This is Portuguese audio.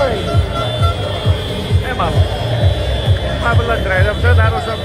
É mal. Abre lá atrás, a pessoa dá a nossa